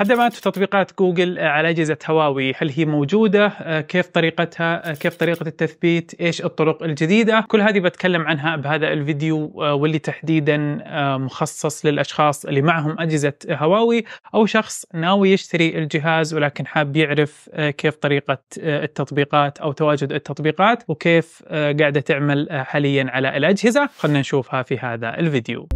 خدمات وتطبيقات جوجل على أجهزة هواوي هل هي موجودة؟ كيف طريقتها؟ كيف طريقة التثبيت؟ إيش الطرق الجديدة؟ كل هذه بتكلم عنها بهذا الفيديو واللي تحديدا مخصص للأشخاص اللي معهم أجهزة هواوي أو شخص ناوي يشتري الجهاز ولكن حاب يعرف كيف طريقة التطبيقات أو تواجد التطبيقات وكيف قاعدة تعمل حاليا على الأجهزة خلنا نشوفها في هذا الفيديو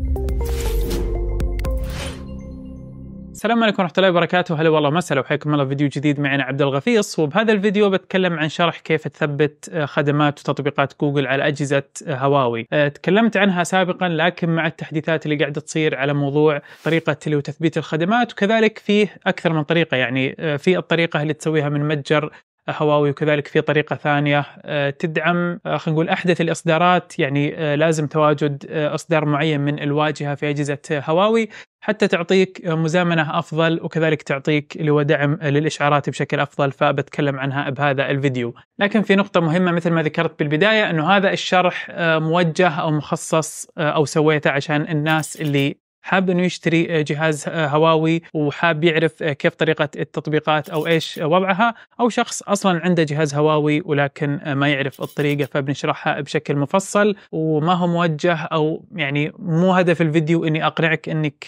السلام عليكم ورحمة الله وبركاته، هلا والله مسهلا وحياكم الله فيديو جديد معنا عبد الغفيص، وبهذا الفيديو بتكلم عن شرح كيف تثبت خدمات وتطبيقات جوجل على أجهزة هواوي. تكلمت عنها سابقا لكن مع التحديثات اللي قاعدة تصير على موضوع طريقة اللي تثبيت الخدمات وكذلك فيه أكثر من طريقة يعني في الطريقة اللي تسويها من متجر هواوي وكذلك في طريقة ثانية تدعم خلينا نقول أحدث الإصدارات يعني لازم تواجد إصدار معين من الواجهة في أجهزة هواوي حتى تعطيك مزامنة أفضل وكذلك تعطيك اللي هو دعم للإشعارات بشكل أفضل فبتكلم عنها بهذا الفيديو. لكن في نقطة مهمة مثل ما ذكرت بالبداية أنه هذا الشرح موجه أو مخصص أو سويته عشان الناس اللي حاب إنه يشتري جهاز هواوي وحاب يعرف كيف طريقة التطبيقات أو إيش وضعها أو شخص أصلا عنده جهاز هواوي ولكن ما يعرف الطريقة فبنشرحها بشكل مفصل وما هو موجه أو يعني مو هدف الفيديو إني أقنعك إنك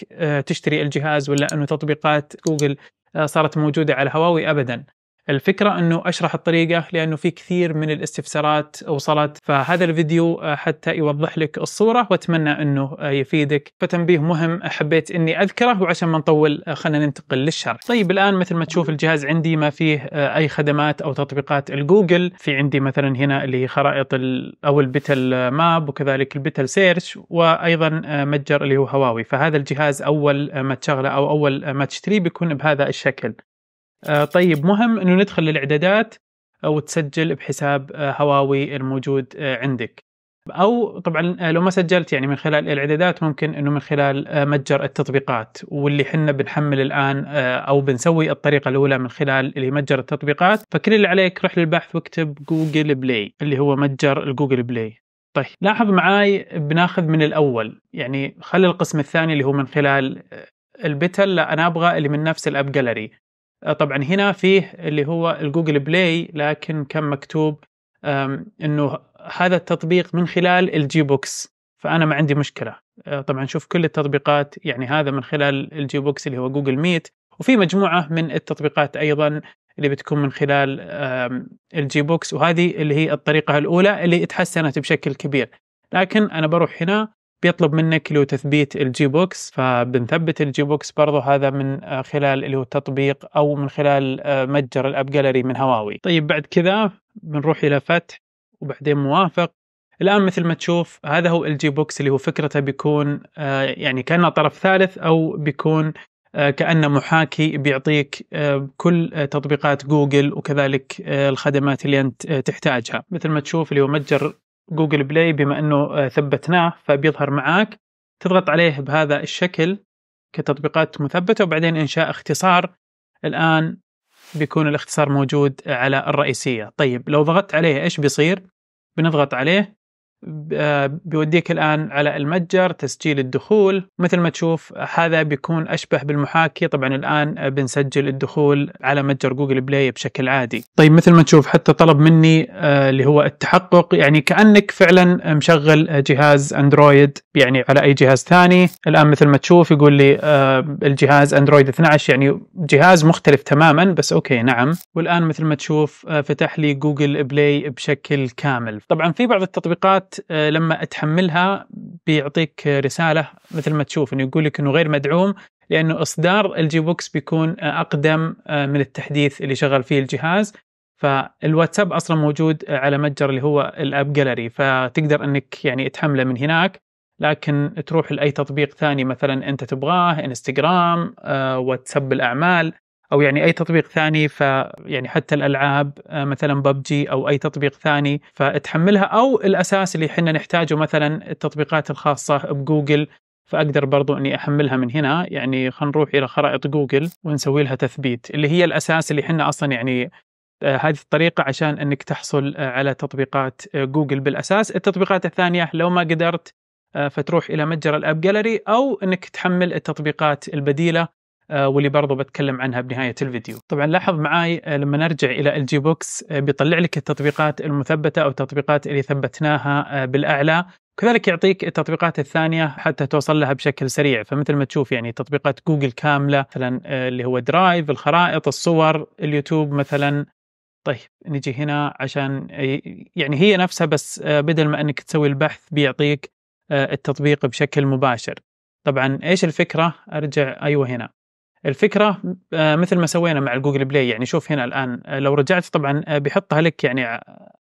تشتري الجهاز ولا إنه تطبيقات جوجل صارت موجودة على هواوي ابدا. الفكرة أنه أشرح الطريقة لأنه في كثير من الاستفسارات وصلت فهذا الفيديو حتى يوضح لك الصورة وأتمنى أنه يفيدك. فتنبيه مهم حبيت أني أذكره وعشان ما نطول خلينا ننتقل للشرح. طيب الآن مثل ما تشوف الجهاز عندي ما فيه أي خدمات أو تطبيقات الجوجل. في عندي مثلا هنا اللي خرائط أو ال Petal Maps وكذلك ال Petal Search وأيضا متجر اللي هو هواوي. فهذا الجهاز أول ما تشغله أو أول ما تشتريه بيكون بهذا الشكل. طيب مهم إنه ندخل للإعدادات وتسجل بحساب هواوي الموجود عندك. أو طبعا لو ما سجلت يعني من خلال الإعدادات ممكن إنه من خلال متجر التطبيقات. واللي حنا بنحمل الآن أو بنسوي الطريقة الأولى من خلال اللي متجر التطبيقات. فكل اللي عليك روح للبحث واكتب Google Play اللي هو متجر ال Google Play طيب لاحظ معاي بناخذ من الأول. يعني خلي القسم الثاني اللي هو من خلال ال Petal. لا أنا أبغى اللي من نفس ال AppGallery طبعا هنا فيه اللي هو ال Google Play لكن كان مكتوب إنه هذا التطبيق من خلال ال GBox فأنا ما عندي مشكلة. طبعا شوف كل التطبيقات يعني هذا من خلال ال GBox اللي هو Google Meet وفي مجموعة من التطبيقات أيضا اللي بتكون من خلال ال GBox وهذه اللي هي الطريقة الأولى اللي اتحسنت بشكل كبير. لكن أنا بروح هنا بيطلب منك اللي هو تثبيت ال GBox فبنثبت ال GBox برضو هذا من خلال اللي هو التطبيق أو من خلال متجر ال AppGallery من هواوي. طيب بعد كذا بنروح إلى فتح وبعدين موافق. الآن مثل ما تشوف هذا هو ال GBox اللي هو فكرته بيكون يعني كأنه طرف ثالث أو بيكون كأنه محاكي بيعطيك كل تطبيقات جوجل وكذلك الخدمات اللي أنت تحتاجها. مثل ما تشوف اللي هو متجر جوجل بلاي بما إنه ثبتناه فبيظهر معاك. تضغط عليه بهذا الشكل كتطبيقات مثبتة وبعدين إنشاء اختصار. الآن بيكون الاختصار موجود على الرئيسية. طيب لو ضغطت عليه إيش بيصير؟ بنضغط عليه. بيوديك الآن على المتجر تسجيل الدخول. مثل ما تشوف هذا بيكون أشبه بالمحاكي. طبعا الآن بنسجل الدخول على متجر جوجل بلاي بشكل عادي. طيب مثل ما تشوف حتى طلب مني اللي هو التحقق. يعني كأنك فعلا مشغل جهاز أندرويد يعني على أي جهاز ثاني. الآن مثل ما تشوف يقول لي الجهاز أندرويد 12 يعني جهاز مختلف تماما بس okay نعم. والآن مثل ما تشوف فتح لي جوجل بلاي بشكل كامل. طبعا في بعض التطبيقات لما تحملها بيعطيك رسالة مثل ما تشوف إنه يقول لك إنه غير مدعوم لأنه إصدار ال GBox بيكون أقدم من التحديث اللي شغل فيه الجهاز. فالواتساب أصلا موجود على متجر اللي هو الأب جاليري. فتقدر إنك يعني تحمله من هناك لكن تروح لأي تطبيق ثاني مثلا أنت تبغاه إنستغرام واتساب الاعمال أو يعني أي تطبيق ثاني ف يعني حتى الألعاب مثلا ببجي أو أي تطبيق ثاني فتحملها أو الأساس اللي إحنا نحتاجه مثلا التطبيقات الخاصة بجوجل فأقدر برضو إني أحملها من هنا. يعني خلينا نروح إلى خرائط جوجل ونسوي لها تثبيت اللي هي الأساس اللي إحنا أصلا يعني هذه الطريقة عشان إنك تحصل على تطبيقات جوجل بالأساس، التطبيقات الثانية لو ما قدرت فتروح إلى متجر ال AppGallery أو إنك تحمل التطبيقات البديلة واللي برضو بتكلم عنها بنهاية الفيديو. طبعا لاحظ معي لما نرجع إلى ال GBox بيطلع لك التطبيقات المثبتة أو التطبيقات اللي ثبتناها بالأعلى. كذلك يعطيك التطبيقات الثانية حتى توصل لها بشكل سريع. فمثل ما تشوف يعني تطبيقات جوجل كاملة مثلا اللي هو Drive الخرائط الصور اليوتيوب مثلا. طيب نجي هنا عشان يعني هي نفسها بس بدل ما أنك تسوي البحث بيعطيك التطبيق بشكل مباشر. طبعا إيش الفكرة؟ أرجع أيوه هنا. الفكرة مثل ما سوينا مع الجوجل بلاي يعني شوف هنا الآن لو رجعت طبعا بيحطها لك يعني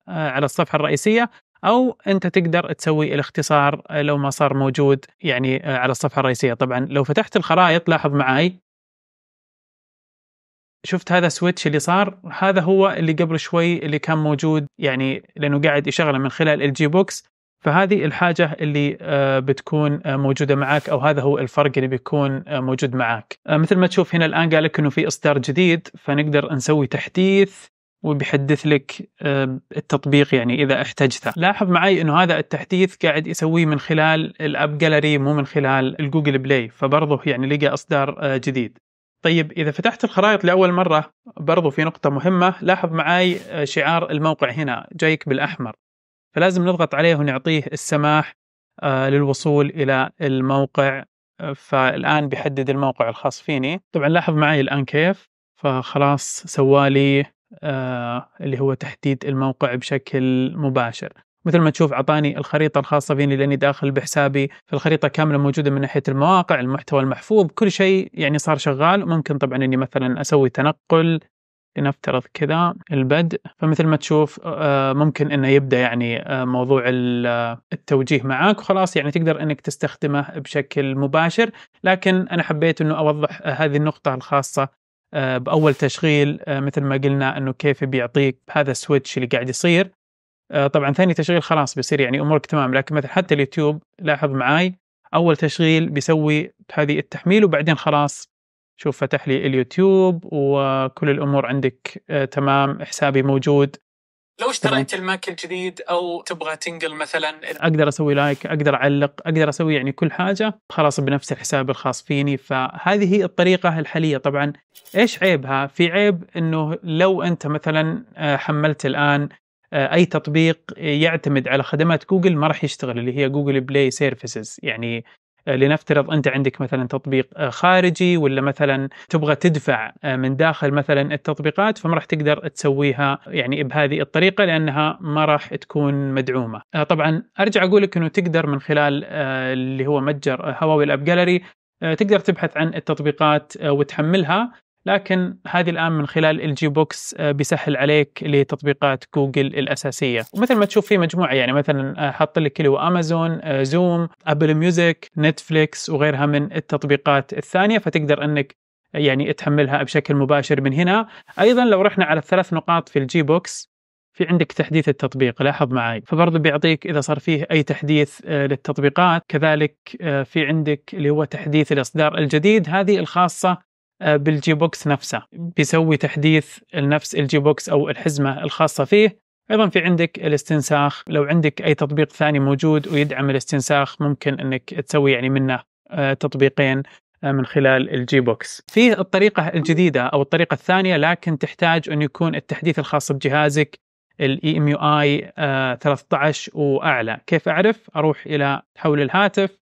على الصفحة الرئيسية أو أنت تقدر تسوي الاختصار لو ما صار موجود يعني على الصفحة الرئيسية. طبعا لو فتحت الخرائط لاحظ معي شفت هذا switch اللي صار؟ هذا هو اللي قبل شوي اللي كان موجود يعني لأنه قاعد يشغله من خلال ال GBox فهذه الحاجة اللي بتكون موجودة معك أو هذا هو الفرق اللي بيكون موجود معك مثل ما تشوف هنا الآن قال لك أنه في إصدار جديد فنقدر نسوي تحديث وبيحدث لك التطبيق يعني إذا احتجته لاحظ معي أنه هذا التحديث قاعد يسويه من خلال ال AppGallery مو من خلال الجوجل بلاي فبرضه يعني لقى إصدار جديد. طيب إذا فتحت الخرائط لأول مرة برضو في نقطة مهمة لاحظ معي شعار الموقع هنا جايك بالأحمر. فلازم نضغط عليه ونعطيه السماح للوصول إلى الموقع. فالآن بيحدد الموقع الخاص فيني. طبعا لاحظ معي الآن كيف. فخلاص سوالي اللي هو تحديد الموقع بشكل مباشر. مثل ما تشوف أعطاني الخريطة الخاصة فيني لأني داخل بحسابي. فالخريطة كاملة موجودة من ناحية المواقع المحتوى المحفوظ كل شيء يعني صار شغال. ممكن طبعا إني مثلا أسوي تنقل لنفترض كذا البدء. فمثل ما تشوف ممكن إنه يبدأ يعني موضوع التوجيه معك وخلاص يعني تقدر إنك تستخدمه بشكل مباشر. لكن أنا حبيت إنه أوضح هذه النقطة الخاصة بأول تشغيل مثل ما قلنا إنه كيف بيعطيك هذا ال switch اللي قاعد يصير. آه، طبعا ثاني تشغيل خلاص بيصير يعني أمورك تمام. لكن مثلا حتى اليوتيوب لاحظ معاي أول تشغيل بيسوي هذه التحميل وبعدين خلاص شوف فتح لي اليوتيوب وكل الأمور عندك آه تمام حسابي موجود. لو اشتريت ال Mac الجديد أو تبغى تنقل مثلا أقدر أسوي like أقدر أعلق أقدر أسوي يعني كل حاجة خلاص بنفس الحساب الخاص فيني. فهذه هي الطريقة الحالية. طبعا إيش عيبها؟ في عيب إنه لو أنت مثلا آه، حملت الآن آه، أي تطبيق يعتمد على خدمات جوجل ما راح يشتغل اللي هي Google Play Services. يعني لنفترض أنت عندك مثلا تطبيق آه، خارجي ولا مثلا تبغى تدفع من داخل مثلا التطبيقات فما راح تقدر تسويها يعني بهذه الطريقة لأنها ما راح تكون مدعومة. طبعا أرجع أقول لك إنه تقدر من خلال اللي هو متجر هواوي ال AppGallery تقدر تبحث عن التطبيقات وتحملها لكن هذه الآن من خلال ال GBox آه، بيسهل عليك لتطبيقات جوجل الأساسية. ومثل ما تشوف في مجموعة يعني مثلا آه، حاط لك اللي هو Amazon Zoom Apple Music Netflix وغيرها من التطبيقات الثانية فتقدر إنك يعني تحملها بشكل مباشر من هنا. أيضا لو رحنا على الثلاث نقاط في ال GBox في عندك تحديث التطبيق لاحظ معي. فبرضه بيعطيك إذا صار فيه أي تحديث آه، للتطبيقات. كذلك في عندك اللي هو تحديث الإصدار الجديد هذه الخاصة آه، بال GBox نفسه بيسوي تحديث لنفس ال GBox أو الحزمة الخاصة فيه أيضا في عندك الاستنساخ لو عندك أي تطبيق ثاني موجود ويدعم الاستنساخ ممكن إنك تسوي يعني منه آه، تطبيقين آه، من خلال ال GBox. في الطريقة الجديدة أو الطريقة الثانية لكن تحتاج انه يكون التحديث الخاص بجهازك ال EMUI 13 وأعلى، كيف أعرف؟ أروح إلى حول الهاتف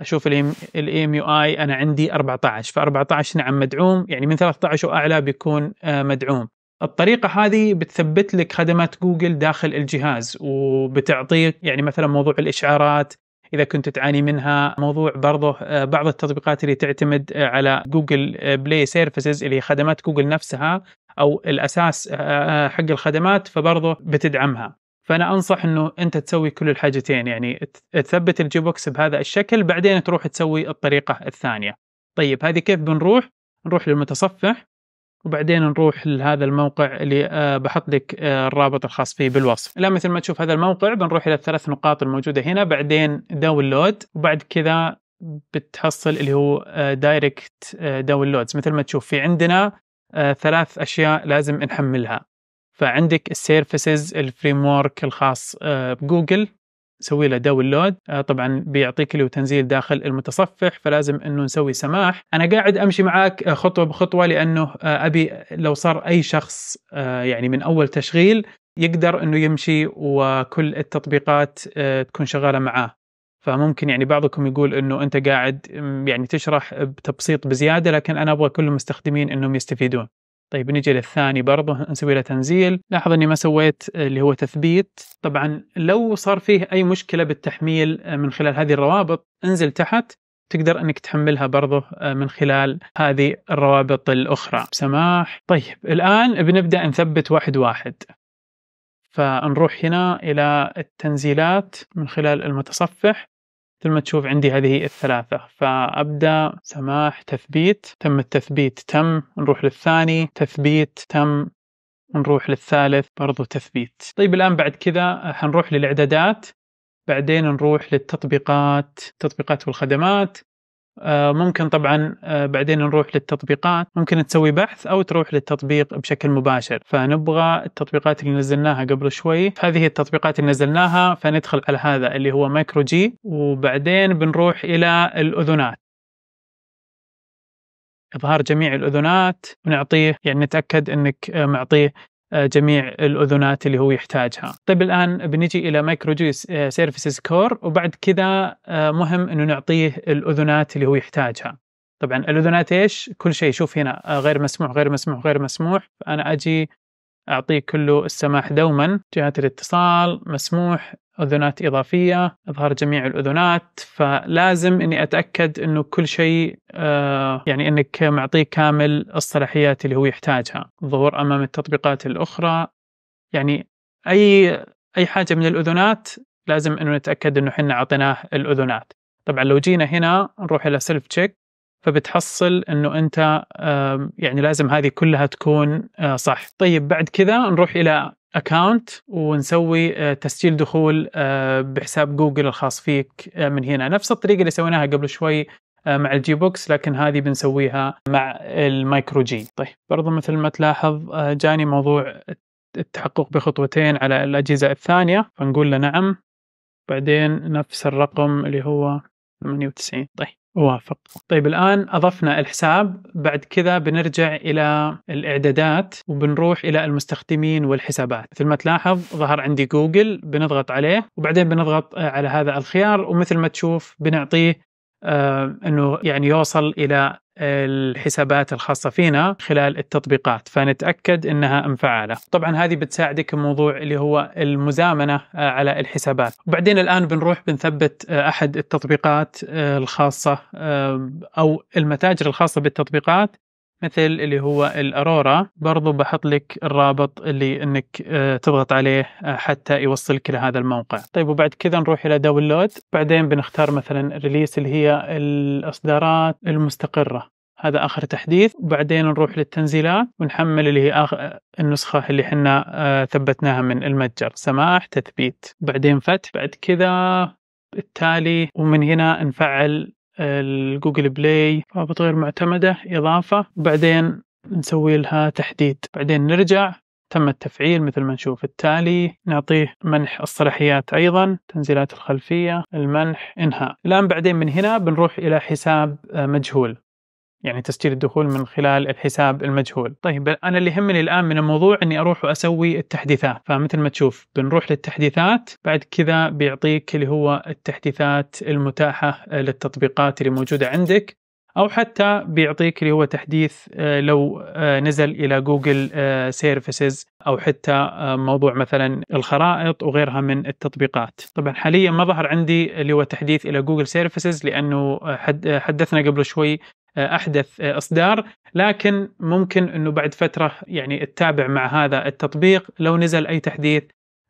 أشوف الـ EMUI أنا عندي 14 ف 14 نعم مدعوم يعني من 13 وأعلى بيكون آه، مدعوم. الطريقة هذه بتثبت لك خدمات جوجل داخل الجهاز وبتعطيك يعني مثلا موضوع الإشعارات إذا كنت تعاني منها موضوع برضه آه، بعض التطبيقات اللي تعتمد آه، على Google Play Services اللي هي خدمات جوجل نفسها أو الأساس حق الخدمات فبرضه بتدعمها. فأنا أنصح إنه أنت تسوي كل الحاجتين يعني تثبت الـ GBox بهذا الشكل بعدين تروح تسوي الطريقة الثانية. طيب هذه كيف بنروح؟ نروح للمتصفح وبعدين نروح لهذا الموقع اللي آه، بحط لك آه، الرابط الخاص فيه بالوصف. لا مثل ما تشوف هذا الموقع بنروح إلى الثلاث نقاط الموجودة هنا بعدين download وبعد كذا بتحصل اللي هو direct آه، downloads مثل ما تشوف في عندنا ثلاث أشياء لازم نحملها. فعندك الـ services الـ framework الخاص آه، بجوجل نسوي له download. آه، طبعا بيعطيك هو تنزيل داخل المتصفح فلازم إنه نسوي سماح. أنا قاعد أمشي معاك آه، خطوة بخطوة لأنه أبي لو صار أي شخص يعني من أول تشغيل يقدر إنه يمشي وكل التطبيقات تكون شغالة معاه. فممكن يعني بعضكم يقول إنه أنت قاعد يعني تشرح بتبسيط بزيادة لكن أنا أبغى كل المستخدمين إنهم يستفيدون. طيب نجي للثاني برضه نسوي له تنزيل. لاحظ إني ما سويت اللي هو تثبيت. طبعا لو صار فيه أي مشكلة بالتحميل من خلال هذه الروابط انزل تحت. تقدر إنك تحملها برضه من خلال هذه الروابط الأخرى. بسماح طيب الآن بنبدأ نثبت واحد واحد. فنروح هنا إلى التنزيلات من خلال المتصفح. مثل ما تشوف عندي هذه الثلاثة. فأبدأ سماح تثبيت. تم التثبيت تم. نروح للثاني تثبيت. تم. نروح للثالث برضو تثبيت. طيب الآن بعد كذا حنروح للإعدادات. بعدين نروح للتطبيقات. التطبيقات والخدمات. ممكن طبعا آه، بعدين نروح للتطبيقات. ممكن تسوي بحث أو تروح للتطبيق بشكل مباشر. فنبغى التطبيقات اللي نزلناها قبل شوي. هذه التطبيقات اللي نزلناها. فندخل على هذا اللي هو microG. وبعدين بنروح إلى الاذونات إظهار جميع الاذونات ونعطيه يعني نتأكد إنك آه، معطيه آه، جميع الاذونات اللي هو يحتاجها. طيب الآن بنجي إلى microG Services Core وبعد كذا آه، مهم إنه نعطيه الاذونات اللي هو يحتاجها. طبعا الاذونات إيش؟ كل شيء شوف هنا آه، غير مسموح غير مسموح غير مسموح فأنا أجي أعطيه كله السماح دوما جهات الاتصال مسموح اذونات إضافية اظهار جميع الاذونات فلازم إني أتأكد إنه كل شيء آه يعني إنك معطيه كامل الصلاحيات اللي هو يحتاجها. ظهور أمام التطبيقات الأخرى. يعني أي أي حاجة من الاذونات لازم إنه نتأكد إنه إحنا أعطيناه الاذونات طبعا لو جينا هنا نروح إلى self-check فبتحصل إنه أنت يعني لازم هذه كلها تكون آه، صح. طيب بعد كذا نروح إلى account ونسوي آه، تسجيل دخول آه، بحساب جوجل الخاص فيك آه، من هنا. نفس الطريقة اللي سويناها قبل شوي مع الـ GBox لكن هذه بنسويها مع الـ microG طيب برضو مثل ما تلاحظ جاني موضوع التحقق بخطوتين على الأجهزة الثانية فنقول له نعم. بعدين نفس الرقم اللي هو 98 طيب. وافق. طيب الآن أضفنا الحساب. بعد كذا بنرجع إلى الإعدادات وبنروح إلى المستخدمين والحسابات. مثل ما تلاحظ ظهر عندي جوجل بنضغط عليه وبعدين بنضغط على هذا الخيار ومثل ما تشوف بنعطيه إنه يعني يوصل إلى الحسابات الخاصة فينا خلال التطبيقات فنتأكد أنها مفعلة طبعا هذه بتساعدك موضوع اللي هو المزامنة آه، على الحسابات. وبعدين الآن بنروح بنثبت آه، أحد التطبيقات آه، الخاصة أو المتاجر الخاصة بالتطبيقات. مثل اللي هو الـ Aurora. برضو بحط لك الرابط اللي إنك تضغط عليه حتى يوصلك لهذا الموقع. طيب وبعد كذا نروح إلى download. بعدين بنختار مثلا release اللي هي الإصدارات المستقرة. هذا آخر تحديث. وبعدين نروح للتنزيلات. ونحمل اللي هي آخر النسخة اللي إحنا آه، ثبتناها من المتجر. سماح تثبيت. بعدين فتح. بعد كذا التالي ومن هنا نفعل الـ Google Play رابط غير معتمدة إضافة وبعدين نسوي لها تحديد. بعدين نرجع تم التفعيل مثل ما نشوف. التالي نعطيه منح الصلاحيات أيضا تنزيلات الخلفية المنح إنهاء. الآن بعدين من هنا بنروح إلى حساب آه، مجهول. يعني تسجيل الدخول من خلال الحساب المجهول. طيب أنا اللي يهمني الآن من الموضوع أني أروح وأسوي التحديثات. فمثل ما تشوف بنروح للتحديثات بعد كذا بيعطيك اللي هو التحديثات المتاحة للتطبيقات اللي موجودة عندك أو حتى بيعطيك اللي هو تحديث آه، لو آه، نزل إلى Google Services آه، أو حتى موضوع مثلا الخرائط وغيرها من التطبيقات. طبعا حاليا ما ظهر عندي اللي هو تحديث إلى Google Services لأنه حدثنا قبل شوي أحدث إصدار. لكن ممكن إنه بعد فترة يعني تتابع مع هذا التطبيق. لو نزل أي تحديث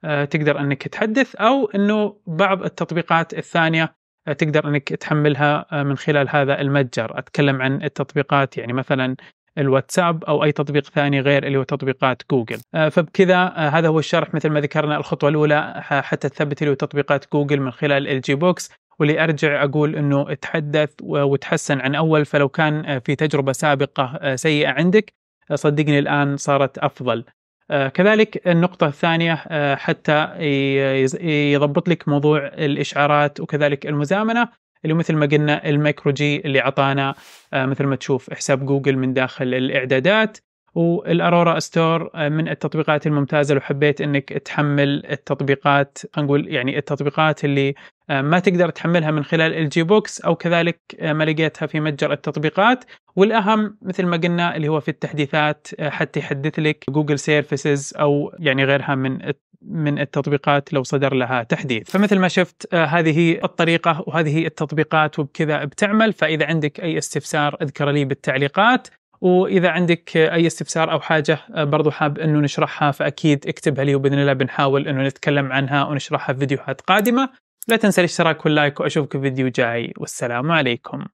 تقدر إنك تحدث. أو إنه بعض التطبيقات الثانية تقدر إنك تحملها آه، من خلال هذا المتجر. أتكلم عن التطبيقات يعني مثلا الواتساب أو أي تطبيق ثاني غير اللي هو تطبيقات جوجل. آه، فبكذا آه، هذا هو الشرح مثل ما ذكرنا الخطوة الأولى حتى تثبت اللي هو تطبيقات جوجل من خلال الـ GBox. واللي أرجع أقول إنه تحدث وتحسن عن أول فلو كان في تجربة سابقة سيئة عندك صدقني الآن صارت أفضل. آه، كذلك النقطة الثانية آه، حتى يضبط لك موضوع الإشعارات وكذلك المزامنة اللي مثل ما قلنا الـ microG اللي أعطانا آه، مثل ما تشوف حساب جوجل من داخل الإعدادات. والـ Aurora Store من التطبيقات الممتازة. لو حبيت إنك تحمل التطبيقات نقول يعني التطبيقات اللي ما تقدر تحملها من خلال الـ GBox أو كذلك ما لقيتها في متجر التطبيقات. والأهم مثل ما قلنا اللي هو في التحديثات حتى يحدث لك Google Services أو يعني غيرها من من التطبيقات لو صدر لها تحديث. فمثل ما شفت هذه الطريقة وهذه التطبيقات وبكذا بتعمل. فإذا عندك أي استفسار أذكر لي بالتعليقات. وإذا عندك أي استفسار أو حاجة برضو حاب إنه نشرحها فأكيد اكتبها لي وبإذن الله بنحاول إنه نتكلم عنها ونشرحها في فيديوهات قادمة. لا تنسى الاشتراك واللايك وأشوفك في فيديو جاي. والسلام عليكم.